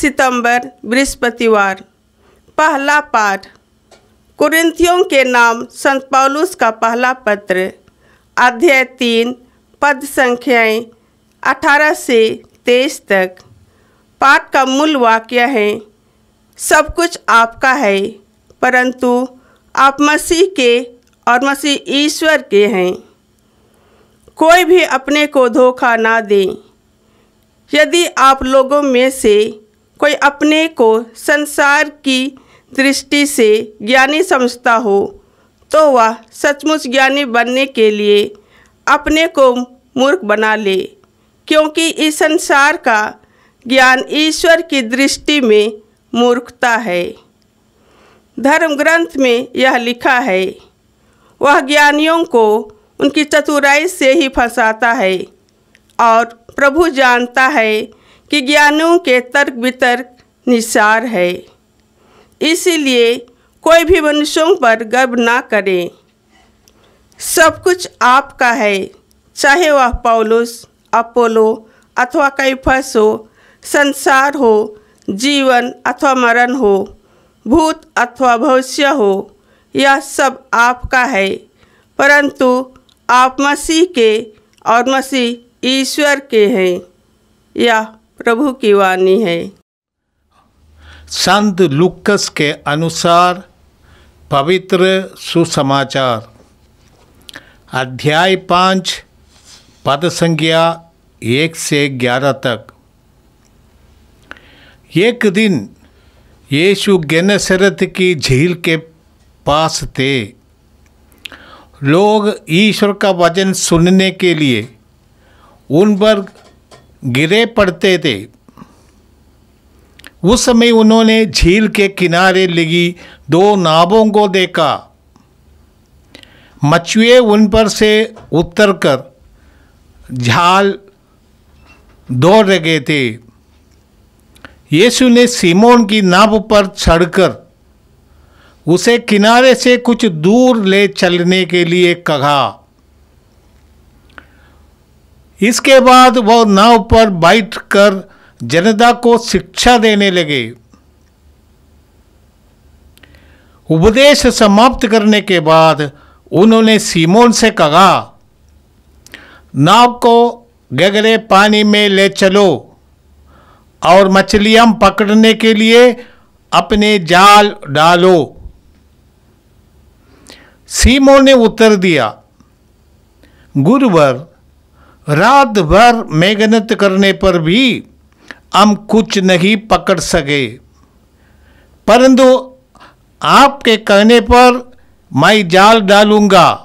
सितंबर, बृहस्पतिवार। पहला पाठ। कुरिंथियों के नाम संत पौलुस का पहला पत्र। अध्याय तीन, पद संख्याएँ अठारह से तेईस तक। पाठ का मूल वाक्य है, सब कुछ आपका है, परंतु आप मसीह के और मसीह ईश्वर के हैं। कोई भी अपने को धोखा ना दें। यदि आप लोगों में से कोई अपने को संसार की दृष्टि से ज्ञानी समझता हो तो वह सचमुच ज्ञानी बनने के लिए अपने को मूर्ख बना ले, क्योंकि इस संसार का ज्ञान ईश्वर की दृष्टि में मूर्खता है। धर्म ग्रंथ में यह लिखा है, वह ज्ञानियों को उनकी चतुराई से ही फंसाता है और प्रभु जानता है कि ज्ञानियों के तर्क वितर्क निसार है। इसीलिए कोई भी मनुष्यों पर गर्व ना करे। सब कुछ आपका है, चाहे वह पौलुस, अपोलो अथवा कैफस हो, संसार हो, जीवन अथवा मरण हो, भूत अथवा भविष्य हो, यह सब आपका है। परंतु आप मसीह के और मसीह ईश्वर के हैं। यह प्रभु की वाणी है। संत लुकस के अनुसार पवित्र सुसमाचार। अध्याय पाँच, पद संज्ञा एक से ग्यारह तक। एक दिन यीशु गेनसरत की झील के पास थे। लोग ईश्वर का वचन सुनने के लिए उन पर गिरे पड़ते थे। उस समय उन्होंने झील के किनारे लगी दो नावों को देखा। मछुए उन पर से उतरकर झाल दौड़ रहे थे। यीशु ने सीमोन की नाव पर चढ़कर उसे किनारे से कुछ दूर ले चलने के लिए कहा। इसके बाद वह नाव पर बैठकर जनता को शिक्षा देने लगे। उपदेश समाप्त करने के बाद उन्होंने सीमोन से कहा, नाव को गगरे पानी में ले चलो और मछलियाँ पकड़ने के लिए अपने जाल डालो। सीमोन ने उत्तर दिया, गुरुवर रात भर मेहनत करने पर भी हम कुछ नहीं पकड़ सके। परंतु आपके कहने पर मैं जाल डालूँगा।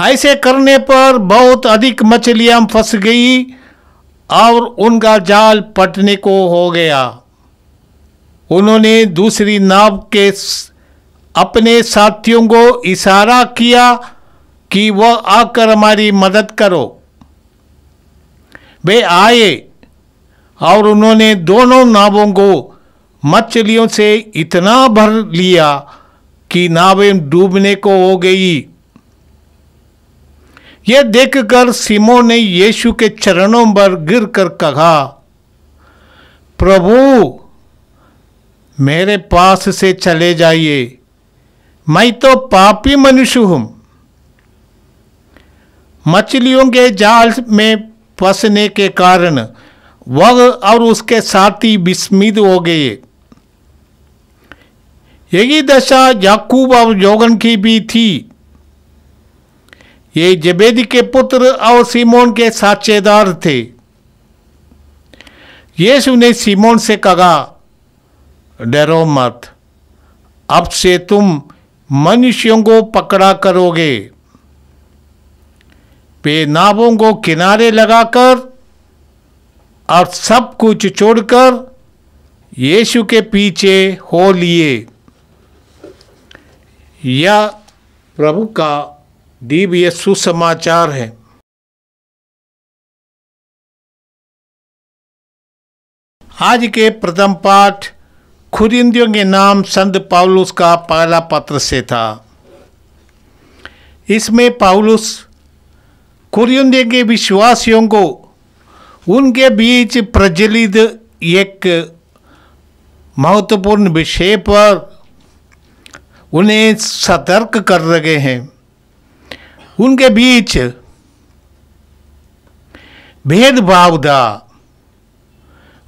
ऐसे करने पर बहुत अधिक मछलियाँ फंस गई और उनका जाल पटने को हो गया। उन्होंने दूसरी नाव के अपने साथियों को इशारा किया कि वह आकर हमारी मदद करो। वे आए और उन्होंने दोनों नावों को मछलियों से इतना भर लिया कि नावें डूबने को हो गई। यह देखकर सिमो ने यीशु के चरणों पर गिर कर कहा, प्रभु, मेरे पास से चले जाइए। मैं तो पापी मनुष्य हूँ। मछलियों के जाल में फंसने के कारण वह और उसके साथी विस्मित हो गए। यही दशा याकूब और जोगन की भी थी। ये जबेदी के पुत्र और सीमोन के साचेदार थे। यीशु ने सीमोन से कहा, डरो मत, अब से तुम मनुष्यों को पकड़ा करोगे। नावों को किनारे लगाकर और सब कुछ छोड़कर यीशु के पीछे हो लिए। यह प्रभु का दिव्य सुसमाचार है। आज के प्रथम पाठ खुरिंदियों के नाम संत पाउलुस का पहला पत्र से था। इसमें पाउलुस कुरिंदियों के विश्वासियों को उनके बीच प्रचलित एक महत्वपूर्ण विषय पर उन्हें सतर्क कर रहे हैं। उनके बीच भेदभाव था।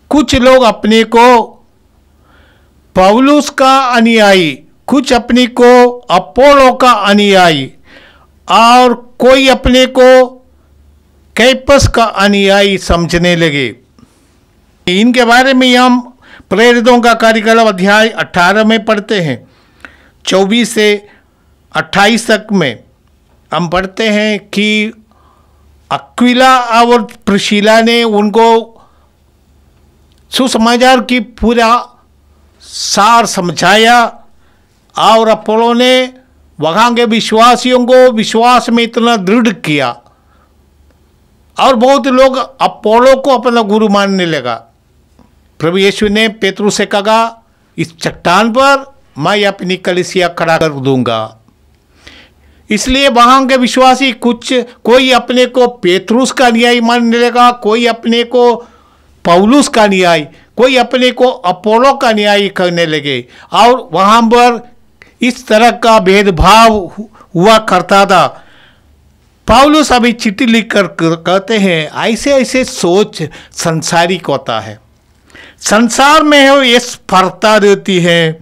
कुछ लोग अपने को पौलुस का अनुयायी, कुछ अपने को अपोलो का अनुयायी, और कोई अपने को कैपस का अनुयायी समझने लगे। इनके बारे में हम प्रेरितों का कार्यक्रम अध्याय 18 में पढ़ते हैं। 24 से 28 तक में हम पढ़ते हैं कि अक्विला और प्रशीला ने उनको सुसमाचार की पूरा सार समझाया और अपोलो ने वहाँ के विश्वासियों को विश्वास में इतना दृढ़ किया। और बहुत लोग अपोलो को अपना गुरु मानने लगा। प्रभु यीशु ने पेतरु से कहा, इस चट्टान पर मैं अपनी कलिसिया खड़ा कर दूँगा। इसलिए वहाँ के विश्वासी कुछ, कोई अपने को पेतरुस का न्याय मानने लगा, कोई अपने को पौलुस का न्याय, कोई अपने को अपोलो का न्याय करने लगे। और वहाँ पर इस तरह का भेदभाव हुआ करता था। पाउलुस अभी चिट्ठी लिखकर कहते हैं, ऐसे ऐसे सोच संसारिक होता है। संसार में हो ये स्पर्धा रहती है।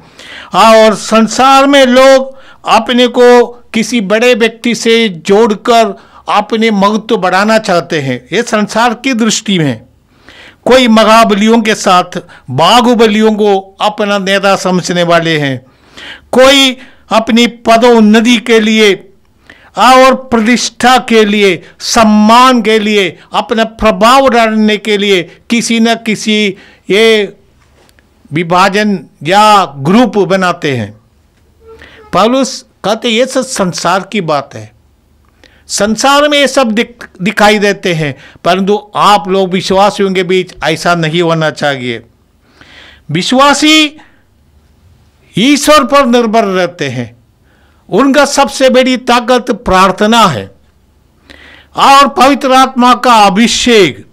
और संसार में लोग अपने को किसी बड़े व्यक्ति से जोड़कर अपने महत्व बढ़ाना चाहते हैं। ये संसार की दृष्टि में कोई महाबलियों के साथ बाहुबलियों को अपना नेता समझने वाले हैं। कोई अपनी पदोन्नति के लिए और प्रतिष्ठा के लिए सम्मान के लिए अपना प्रभाव डालने के लिए किसी न किसी ये विभाजन या ग्रुप बनाते हैं। पॉलुस कहते ये सब संसार की बात है। संसार में ये सब दिख, दिखाई देते हैं परंतु आप लोग विश्वासियों के बीच ऐसा नहीं होना चाहिए। विश्वासी ईश्वर पर निर्भर रहते हैं। उनका सबसे बड़ी ताकत प्रार्थना है और पवित्र आत्मा का अभिषेक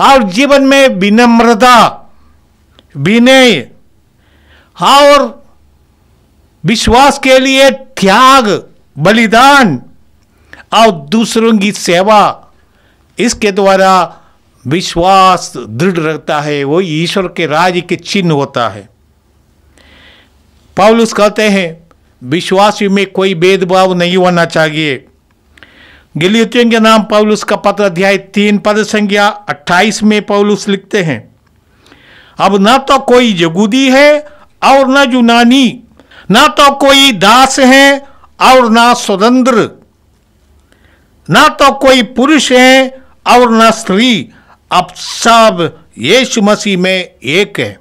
और जीवन में विनम्रता, विनय और विश्वास के लिए त्याग, बलिदान और दूसरों की सेवा। इसके द्वारा विश्वास दृढ़ रहता है, वो ईश्वर के राज्य के चिन्ह होता है। पौलुस कहते हैं विश्वासियों में कोई भेदभाव नहीं होना चाहिए। गिलियतियों के नाम पौलुस का पत्र अध्याय तीन पद संख्या अट्ठाईस में पौलुस लिखते हैं, अब ना तो कोई यगूदी है और न यूनानी, ना तो कोई दास है और ना स्वतंत्र, ना तो कोई पुरुष है और ना स्त्री। अब सब यीशु मसीह में एक है।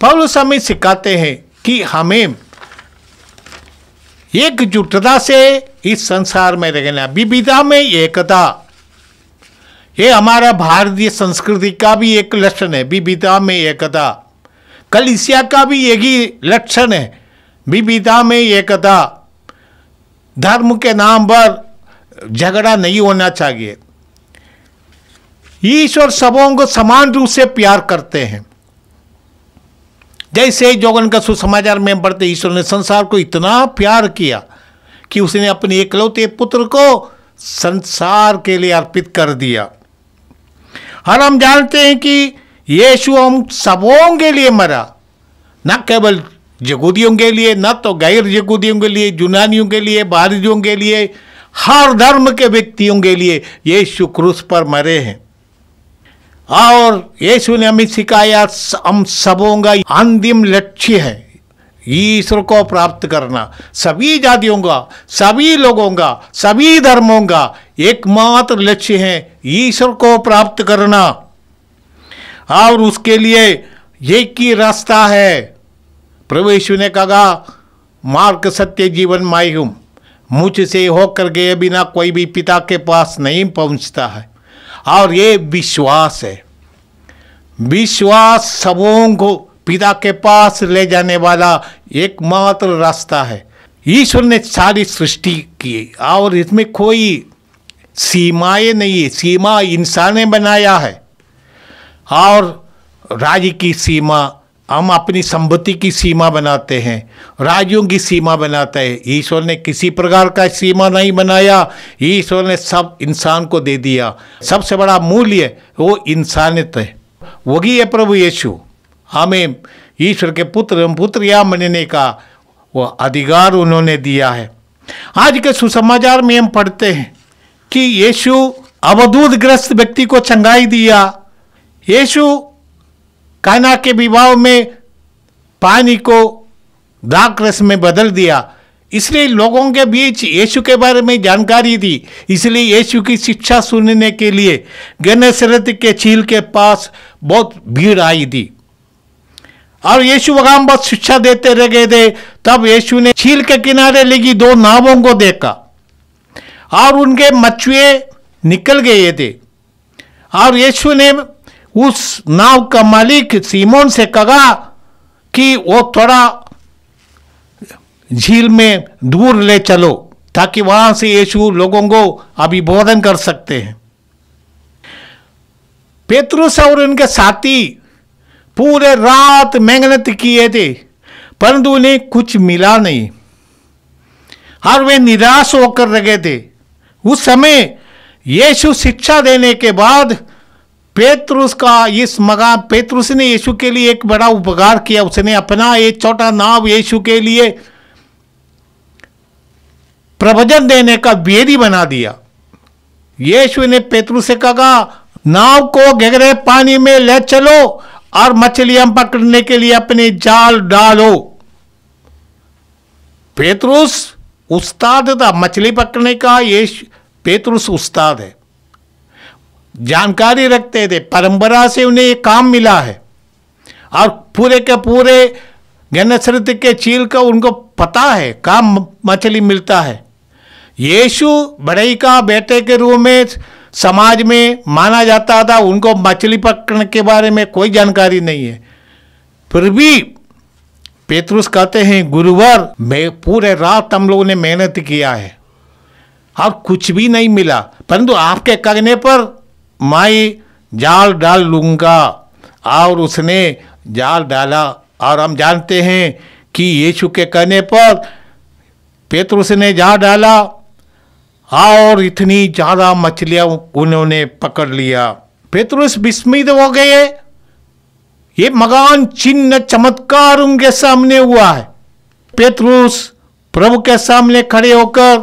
पौलुस हमें सिखाते हैं कि हमें एकजुटता से इस संसार में रहना विविधता में एकता। ये हमारा भारतीय संस्कृति का भी एक लक्षण है, विविधता में एकता। कलिसिया का भी यही लक्षण है, विविधता में एकता। धर्म के नाम पर झगड़ा नहीं होना चाहिए। ईश्वर सबों को समान रूप से प्यार करते हैं। जैसे ही जोगन का सुसमाचार में बढ़ते ईश्वर ने संसार को इतना प्यार किया कि उसने अपने एकलौते पुत्र को संसार के लिए अर्पित कर दिया। और हम जानते हैं कि यीशु हम सबों के लिए मरा। न केवल जगूदियों के लिए, न तो गैर जगूदियों के लिए, यूनानियों के लिए, बारिजों के लिए, हर धर्म के व्यक्तियों के लिए यीशु क्रूस पर मरे हैं। और यीशु ने हमें सिखाया, हम सबों का अंतिम लक्ष्य है ईश्वर को प्राप्त करना। सभी जातियों का, सभी लोगों का, सभी धर्मों का एकमात्र लक्ष्य है ईश्वर को प्राप्त करना। और उसके लिए एक ही रास्ता है। प्रभु ने कहा, मार्ग सत्य, जीवन हूँ मुझसे होकर गए बिना कोई भी पिता के पास नहीं पहुँचता है। और ये विश्वास है। विश्वास सबों को पिता के पास ले जाने वाला एकमात्र रास्ता है। ईश्वर ने सारी सृष्टि की और इसमें कोई सीमाएँ नहीं है। सीमा इंसान ने बनाया है और राज्य की सीमा हम अपनी संपत्ति की सीमा बनाते हैं, राज्यों की सीमा बनाते हैं। ईश्वर ने किसी प्रकार का सीमा नहीं बनाया। ईश्वर ने सब इंसान को दे दिया। सबसे बड़ा मूल्य वो इंसानियत है। वही है प्रभु यीशु। हमें ईश्वर के पुत्र पुत्र या मनने का वो अधिकार उन्होंने दिया है। आज के सुसमाचार में हम पढ़ते हैं कि यीशु अवधूत ग्रस्त व्यक्ति को चंगाई दिया। यीशु काना के विवाह में पानी को दाक रस में बदल दिया। इसलिए लोगों के बीच यीशु के बारे में जानकारी दी। इसलिए यीशु की शिक्षा सुनने के लिए गणेशरथ के चील के पास बहुत भीड़ आई थी। और यीशु वहाँ बहुत शिक्षा देते रह गए थे। तब यीशु ने झील के किनारे लगी दो नावों को देखा और उनके मछुए निकल गए थे। और यीशु ने उस नाव का मालिक सीमोन से कहा कि वो थोड़ा झील में दूर ले चलो, ताकि वहाँ से यीशु लोगों को अभिबोधन कर सकते हैं। पेतरुस और उनके साथी पूरे रात मेहनत किए थे, परंतु उन्हें कुछ मिला नहीं। और वे निराश होकर रह गए थे। उस समय यीशु शिक्षा देने के बाद पेतरुस का, इस मगा पेतरुस ने यीशु के लिए एक बड़ा उपकार किया। उसने अपना एक छोटा नाव यीशु के लिए प्रवचन देने का बेरी बना दिया। यीशु ने पेतरुस से कहा, नाव को गहरे पानी में ले चलो और मछलियाँ पकड़ने के लिए अपने जाल डालो। पेतरुस उस्ताद था। मछली पकड़ने का ये पेतरुस उस्ताद है। जानकारी रखते थे, परंपरा से उन्हें ये काम मिला है। और पूरे के पूरे गणसृत के चील का उनको पता है, काम मछली मिलता है। यीशु बड़ई का बेटे के रूप में समाज में माना जाता था, उनको मछली पकड़ने के बारे में कोई जानकारी नहीं है। फिर भी पेतरुस कहते हैं, गुरुवार, मैं पूरे रात हम लोगों ने मेहनत किया है, और कुछ भी नहीं मिला। परंतु आपके कहने पर माई जाल डाल लूँगा, और उसने जाल डाला। और हम जानते हैं कि यीशु के कहने पर पेतरुस ने जाल डाला, और इतनी ज़्यादा मछलियाँ उन्होंने पकड़ लिया। पेतरुस विस्मित हो गए। ये मगान चिन्ह चमत्कार उनके सामने हुआ है। पेतरुस प्रभु के सामने खड़े होकर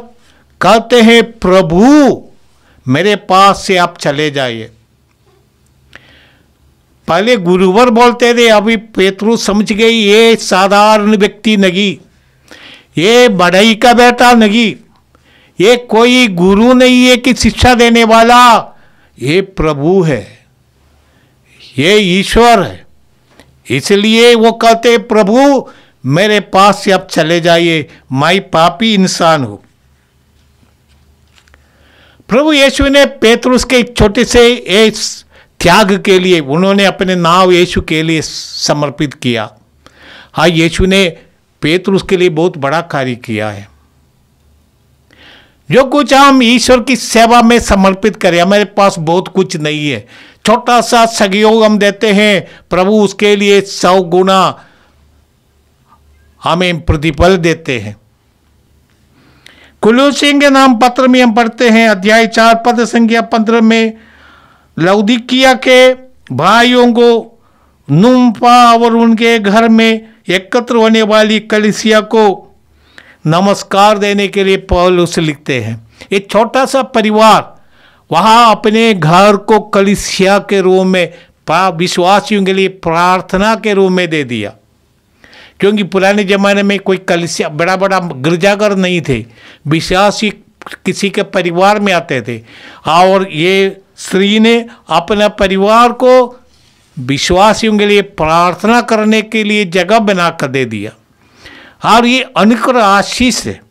कहते हैं, प्रभु मेरे पास से आप चले जाइए। पहले गुरुवर बोलते थे, अभी पेतरुस समझ गई, ये साधारण व्यक्ति नहीं। ये बढ़ई का बेटा नहीं। ये कोई गुरु नहीं है कि शिक्षा देने वाला। ये प्रभु है। ये ईश्वर है। इसलिए वो कहते, प्रभु, मेरे पास से आप चले जाइए। मैं पापी इंसान हूँ। प्रभु यीशु ने पेतरुस के छोटे से एक त्याग के लिए, उन्होंने अपने नाव यीशु के लिए समर्पित किया। हाँ यीशु ने पेतरुस के लिए बहुत बड़ा कार्य किया है। जो कुछ हम ईश्वर की सेवा में समर्पित करें, हमारे पास बहुत कुछ नहीं है। छोटा सा सहयोग हम देते हैं, प्रभु उसके लिए सौ गुना हमें प्रतिफल देते हैं। कुल्लू के नाम पत्र में हम पढ़ते हैं, अध्याय चार, पद संख्या पंद्रह में, लौदिकिया के भाइयों को नुम्पा और उनके घर में एकत्र होने वाली कलिसिया को नमस्कार देने के लिए पौलुस लिखते हैं। एक छोटा सा परिवार, वहाँ अपने घर को कलिसिया के रूप में विश्वासियों के लिए प्रार्थना के रूप में दे दिया। क्योंकि पुराने ज़माने में कोई कलिसिया बड़ा बड़ा गिरजाघर नहीं थे। विश्वासी किसी के परिवार में आते थे। और ये स्त्री ने अपने परिवार को विश्वासियों के लिए प्रार्थना करने के लिए जगह बना कर दे दिया। और ये अनुकर आशीष है।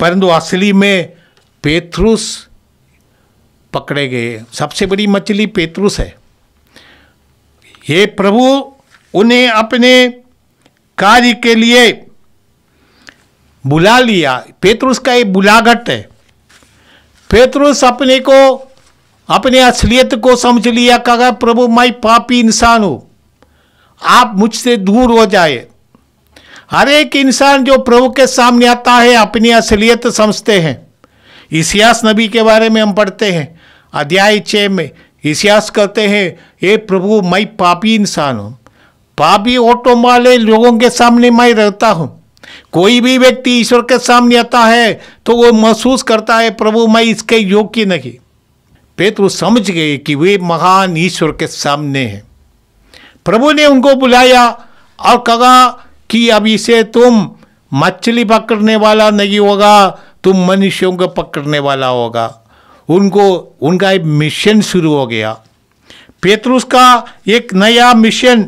परंतु असली में पेथरुस पकड़े गए। सबसे बड़ी मछली पेतरुस है। ये प्रभु उन्हें अपने कार्य के लिए बुला लिया। पेतरुस का एक बुलागट है। पेतरुस अपने को, अपने असलियत को समझ लिया, कहा, प्रभु, मैं पापी इंसान हूँ। आप मुझसे दूर हो जाए। हर एक इंसान जो प्रभु के सामने आता है, अपनी असलियत समझते हैं। इसियास नबी के बारे में हम पढ़ते हैं। अध्याय छः में इसियास कहते हैं ये प्रभु, मैं पापी इंसान हूँ। पापी ऑटो वाले लोगों के सामने मैं रहता हूँ। कोई भी व्यक्ति ईश्वर के सामने आता है तो वो महसूस करता है, प्रभु, मैं इसके योग्य नहीं। पेतरु समझ गए कि वे महान ईश्वर के सामने हैं। प्रभु ने उनको बुलाया और कहा कि, अब इसे तुम मछली पकड़ने वाला नहीं होगा, तुम मनुष्यों को पकड़ने वाला होगा। उनको, उनका एक मिशन शुरू हो गया। पेतरुस का एक नया मिशन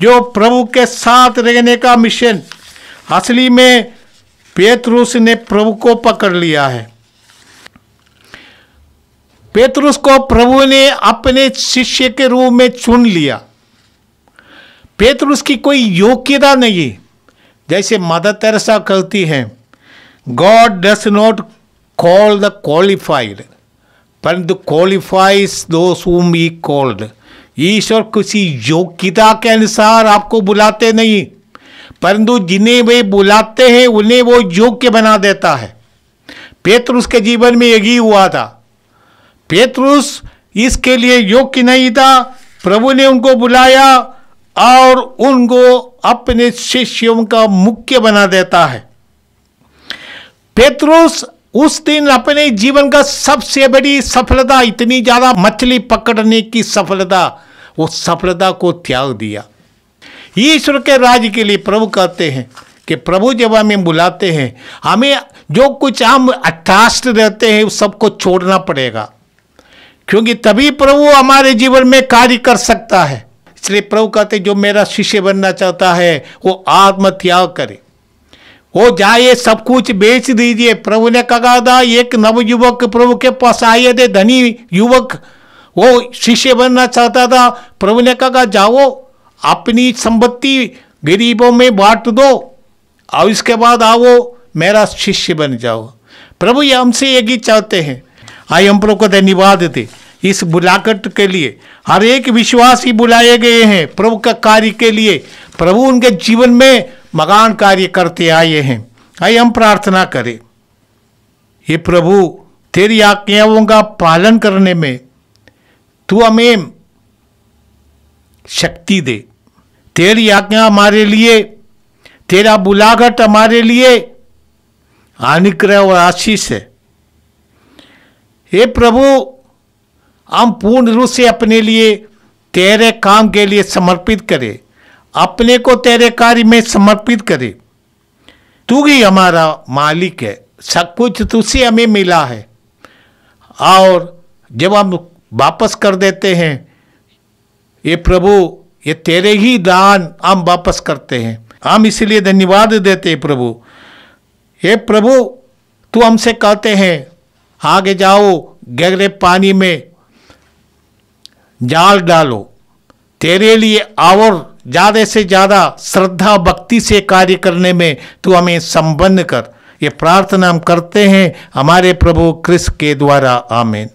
जो प्रभु के साथ रहने का मिशन, असली में पेतरुस ने प्रभु को पकड़ लिया है। पेतरुस को प्रभु ने अपने शिष्य के रूप में चुन लिया। पेतरुस की कोई योग्यता नहीं जैसे मदर तेरसा कहती हैं God does not call the qualified परंतु qualifies those whom he called ईश्वर किसी योग्यता के अनुसार आपको बुलाते नहीं, परंतु जिन्हें वे बुलाते हैं, उन्हें वो योग्य बना देता है। पेतरुस के जीवन में यही हुआ था। पेतरुस इसके लिए योग्य नहीं था। प्रभु ने उनको बुलाया और उनको अपने शिष्यों का मुख्य बना देता है। पेतरुस उस दिन अपने जीवन का सबसे बड़ी सफलता, इतनी ज़्यादा मछली पकड़ने की सफलता, वो सफलता को त्याग दिया। ईश्वर के राज्य के लिए प्रभु कहते हैं कि प्रभु जब हमें बुलाते हैं, हमें जो कुछ हम अट्ठास्ट रहते हैं उस सबको छोड़ना पड़ेगा। क्योंकि तभी प्रभु हमारे जीवन में कार्य कर सकता है। इसलिए प्रभु कहते जो मेरा शिष्य बनना चाहता है, वो आत्मत्याग करे। वो जाए, सब कुछ बेच दीजिए। प्रभु ने कहा था, एक नवयुवक प्रभु के पास आए थे, धनी युवक। वो शिष्य बनना चाहता था। प्रभु ने कहा, जाओ, अपनी संपत्ति गरीबों में बांट दो, और इसके बाद आओ, मेरा शिष्य बन जाओ। प्रभु ये हमसे एक ही चाहते हैं। आई हम प्रभु को धन्यवाद देते इस बुलाकट के लिए। हर एक विश्वासी बुलाए गए हैं प्रभु का कार्य के लिए। प्रभु उनके जीवन में मकान कार्य करते आए हैं। आइए हम प्रार्थना करें। ये प्रभु, तेरी आज्ञाओं का पालन करने में तू हमें शक्ति दे। तेरी आज्ञा हमारे लिए, तेरा बुलाघट हमारे लिए अनुग्रह और आशीष है। हे प्रभु, हम पूर्ण रूप से अपने लिए तेरे काम के लिए समर्पित करें। अपने को तेरे कार्य में समर्पित करे। तू ही हमारा मालिक है। सब कुछ तुझसे हमें मिला है। और जब हम वापस कर देते हैं, ये प्रभु, ये तेरे ही दान हम वापस करते हैं। हम इसलिए धन्यवाद देते हैं प्रभु। हे प्रभु, तू हमसे कहते हैं, आगे जाओ, गहरे पानी में जाल डालो। तेरे लिए और ज़्यादा से ज़्यादा श्रद्धा भक्ति से कार्य करने में तू हमें संबंध कर। ये प्रार्थना हम करते हैं, हमारे प्रभु क्रिस के द्वारा, आमीन।